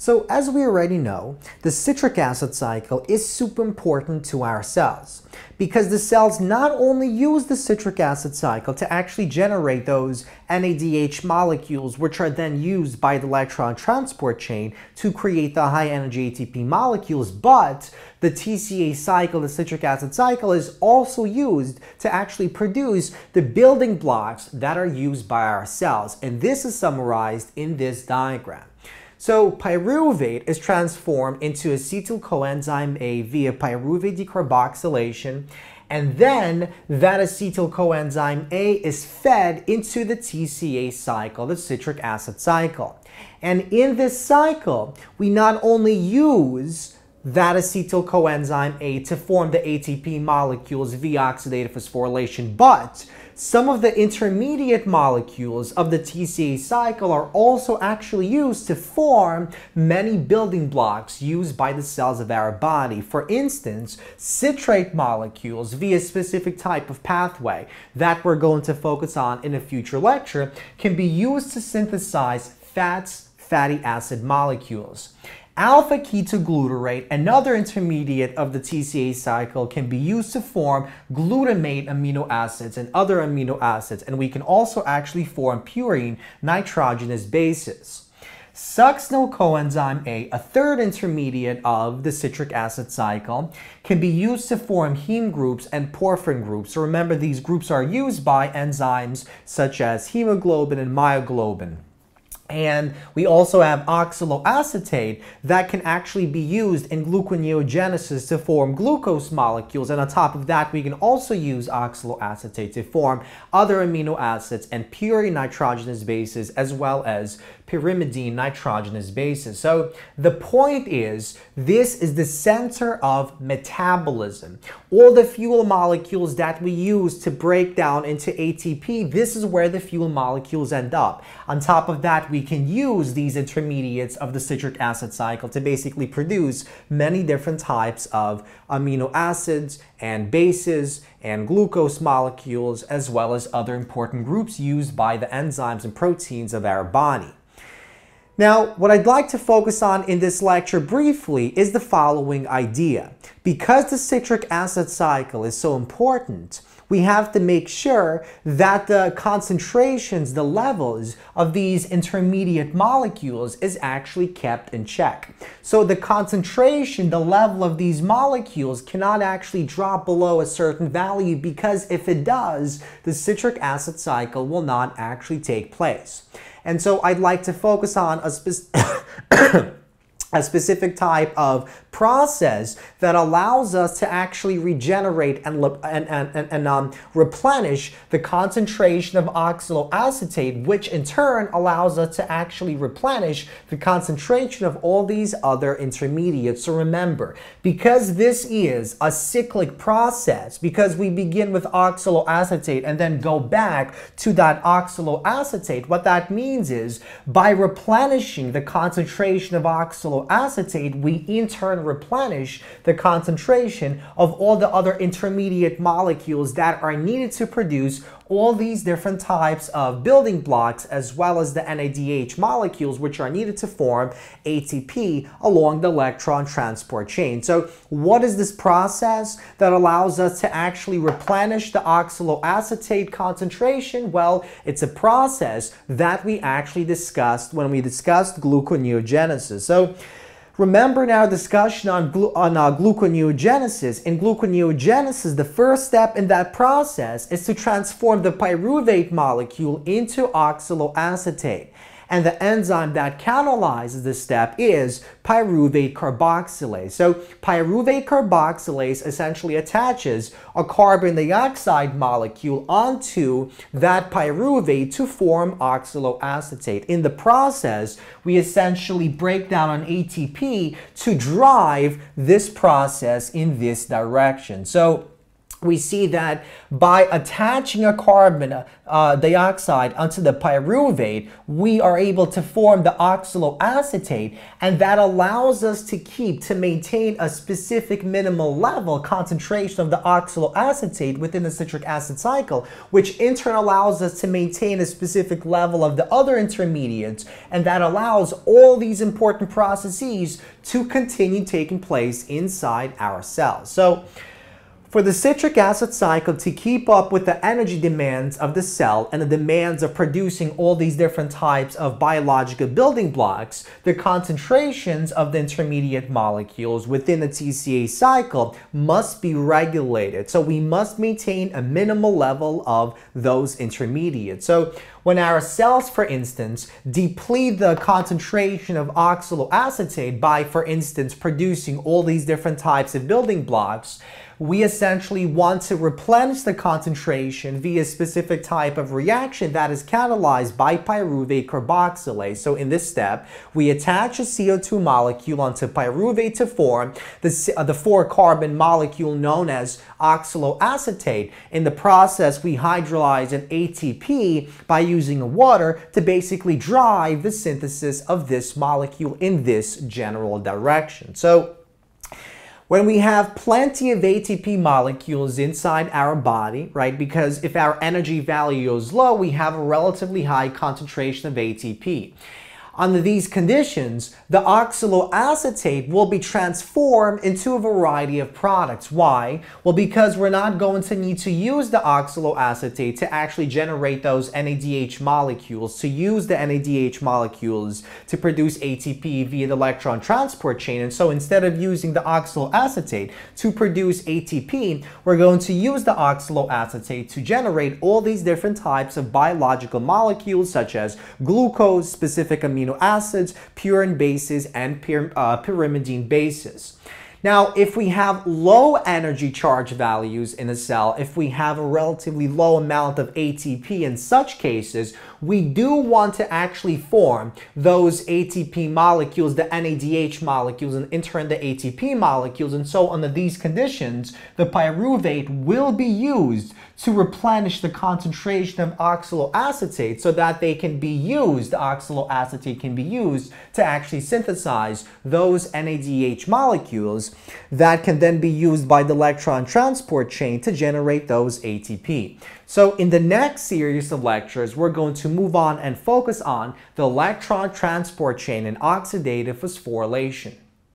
So as we already know, the citric acid cycle is super important to our cells because the cells not only use the citric acid cycle to actually generate those NADH molecules, which are then used by the electron transport chain to create the high energy ATP molecules, but the TCA cycle, the citric acid cycle, is also used to actually produce the building blocks that are used by our cells. And this is summarized in this diagram. So pyruvate is transformed into acetyl coenzyme A via pyruvate decarboxylation and then that acetyl coenzyme A is fed into the TCA cycle, the citric acid cycle. And in this cycle, we not only use that acetyl coenzyme A to form the ATP molecules via oxidative phosphorylation, but some of the intermediate molecules of the TCA cycle are also actually used to form many building blocks used by the cells of our body. For instance, citrate molecules via a specific type of pathway that we're going to focus on in a future lecture can be used to synthesize fats, fatty acid molecules. Alpha ketoglutarate, another intermediate of the TCA cycle, can be used to form glutamate amino acids and other amino acids, and we can also actually form purine nitrogenous bases. Succinyl coenzyme A, a third intermediate of the citric acid cycle, can be used to form heme groups and porphyrin groups. So remember, these groups are used by enzymes such as hemoglobin and myoglobin. And we also have oxaloacetate that can actually be used in gluconeogenesis to form glucose molecules. And on top of that, we can also use oxaloacetate to form other amino acids and purine nitrogenous bases as well as pyrimidine nitrogenous bases. So the point is, this is the center of metabolism. All the fuel molecules that we use to break down into ATP, this is where the fuel molecules end up. On top of that, we can use these intermediates of the citric acid cycle to basically produce many different types of amino acids and bases and glucose molecules, as well as other important groups used by the enzymes and proteins of our body. Now, what I'd like to focus on in this lecture briefly is the following idea. Because the citric acid cycle is so important, we have to make sure that the concentrations, the levels of these intermediate molecules is actually kept in check. So the concentration, the level of these molecules cannot actually drop below a certain value because if it does, the citric acid cycle will not actually take place. And so I'd like to focus on a specific a specific type of process that allows us to actually regenerate and, and, and, and um, replenish the concentration of oxaloacetate, which in turn allows us to actually replenish the concentration of all these other intermediates. So remember, because this is a cyclic process, because we begin with oxaloacetate and then go back to that oxaloacetate, what that means is by replenishing the concentration of oxaloacetate, acetate, we in turn replenish the concentration of all the other intermediate molecules that are needed to produce all these different types of building blocks as well as the NADH molecules which are needed to form ATP along the electron transport chain. So what is this process that allows us to actually replenish the oxaloacetate concentration? Well, it's a process that we actually discussed when we discussed gluconeogenesis. So Remember in our discussion on, glu on uh, gluconeogenesis. In gluconeogenesis, the first step in that process is to transform the pyruvate molecule into oxaloacetate. And the enzyme that catalyzes this step is pyruvate carboxylase. So pyruvate carboxylase essentially attaches a carbon dioxide molecule onto that pyruvate to form oxaloacetate. In the process, we essentially break down an ATP to drive this process in this direction. So we see that by attaching a carbon uh, dioxide onto the pyruvate, we are able to form the oxaloacetate, and that allows us to keep, to maintain a specific minimal level concentration of the oxaloacetate within the citric acid cycle, which in turn allows us to maintain a specific level of the other intermediates, and that allows all these important processes to continue taking place inside our cells. So, for the citric acid cycle to keep up with the energy demands of the cell and the demands of producing all these different types of biological building blocks, the concentrations of the intermediate molecules within the TCA cycle must be regulated. So we must maintain a minimal level of those intermediates. So when our cells, for instance, deplete the concentration of oxaloacetate by, for instance, producing all these different types of building blocks, we essentially want to replenish the concentration via a specific type of reaction that is catalyzed by pyruvate carboxylase. So in this step, we attach a CO2 molecule onto pyruvate to form the, uh, the four-carbon molecule known as oxaloacetate. In the process, we hydrolyze an ATP by using water to basically drive the synthesis of this molecule in this general direction. So when we have plenty of ATP molecules inside our body, right? Because if our energy value is low, we have a relatively high concentration of ATP. Under these conditions, the oxaloacetate will be transformed into a variety of products. Why? Well, because we're not going to need to use the oxaloacetate to actually generate those NADH molecules, to use the NADH molecules to produce ATP via the electron transport chain. And so instead of using the oxaloacetate to produce ATP, we're going to use the oxaloacetate to generate all these different types of biological molecules such as glucose, specific amino amino acids, purine bases, and pyr uh, pyrimidine bases. Now, if we have low energy charge values in a cell, if we have a relatively low amount of ATP in such cases, we do want to actually form those ATP molecules, the NADH molecules, and in turn the ATP molecules. And so under these conditions, the pyruvate will be used to replenish the concentration of oxaloacetate so that they can be used, oxaloacetate can be used to actually synthesize those NADH molecules that can then be used by the electron transport chain to generate those ATP. So in the next series of lectures, we're going move on and focus on the electron transport chain and oxidative phosphorylation.